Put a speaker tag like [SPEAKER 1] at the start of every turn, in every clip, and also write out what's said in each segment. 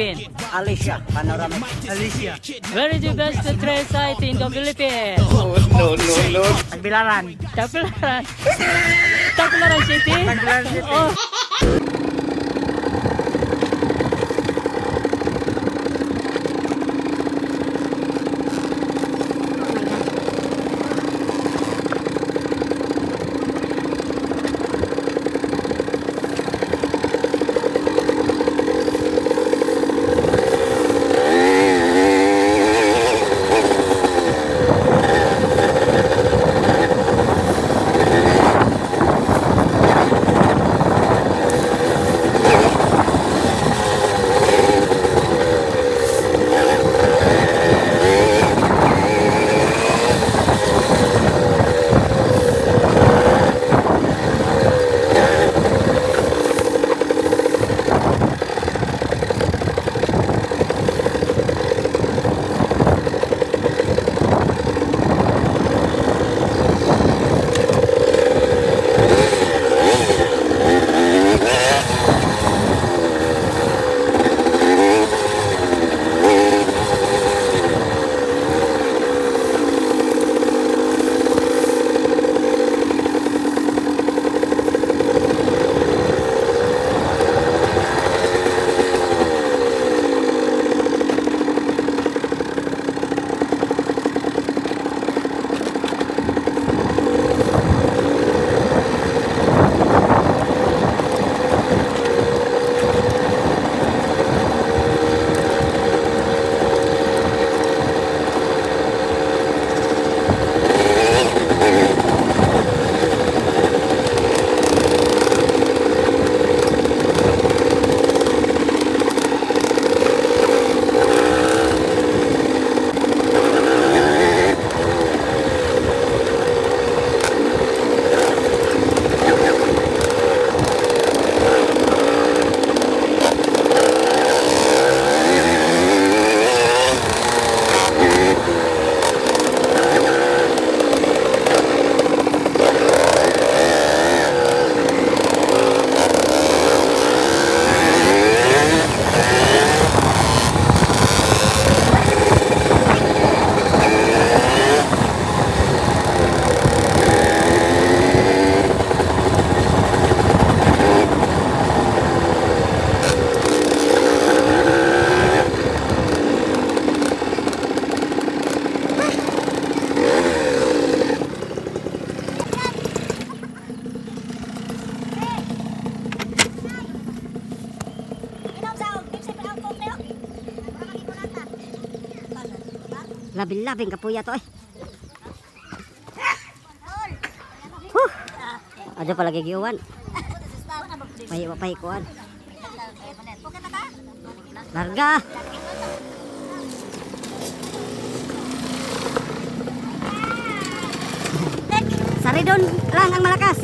[SPEAKER 1] Alicia, panoramic.
[SPEAKER 2] Alicia.
[SPEAKER 3] Where is the best trail site in the Philippines?
[SPEAKER 2] Oh, no, no, no.
[SPEAKER 1] Tagbilaran.
[SPEAKER 3] Tagbilaran. Tagbilaran City?
[SPEAKER 1] Tagbilaran City.
[SPEAKER 3] Oh.
[SPEAKER 4] Labing-labing kapuya to eh. Huh. Ada pa lagi giuwan. Pahi wa pahi kuan. Larga. Saridon lang ang malakas.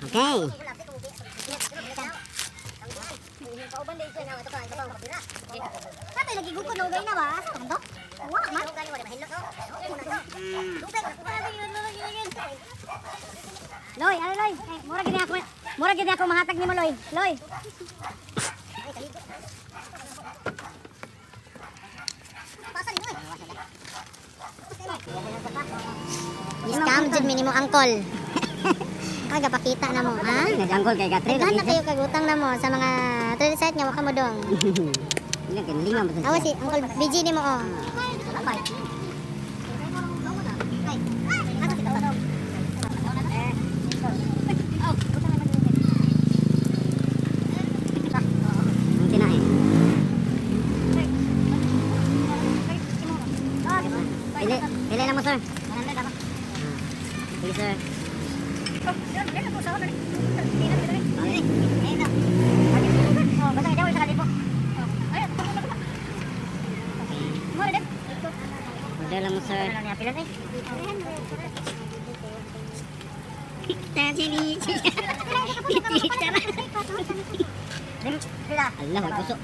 [SPEAKER 4] Okay.
[SPEAKER 2] Katay lagi gugod na ugay na ba? Sa tondo? Wa man.
[SPEAKER 4] Loy, ano Loy? Mura gini ako. Mura gini ako mahatag nimo Loy. Loy.
[SPEAKER 2] Scam jud minimo angkol. Aga pakita na mo, ha?
[SPEAKER 4] Najanggol kay Gatre.
[SPEAKER 2] Daghan na kayo kagutang na mo sa mga trade site nga wa ka mo dong.
[SPEAKER 4] Ilang kay lima mo
[SPEAKER 2] Awa si Uncle BG ni mo oh.
[SPEAKER 4] Ang tinae. Pili, pili na mo sir. Sige sir. Lang mo sir. Allah, may puso.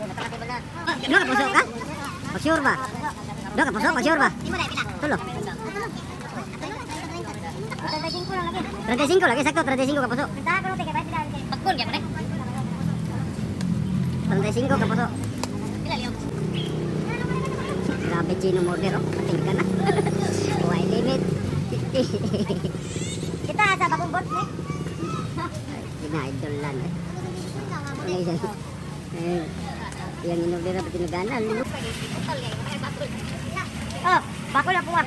[SPEAKER 4] Doon ka puso ka? Pag-sure ba? Doon ka puso? Pag-sure ba? Tulo. 35 lagi. 35 sakto 35 kapuso. Grabe Gino order oh. Ka na. Why limit?
[SPEAKER 2] Kita sa bagong bot
[SPEAKER 4] Eh. Yang.
[SPEAKER 2] Oh, bakul na
[SPEAKER 1] po
[SPEAKER 5] ah.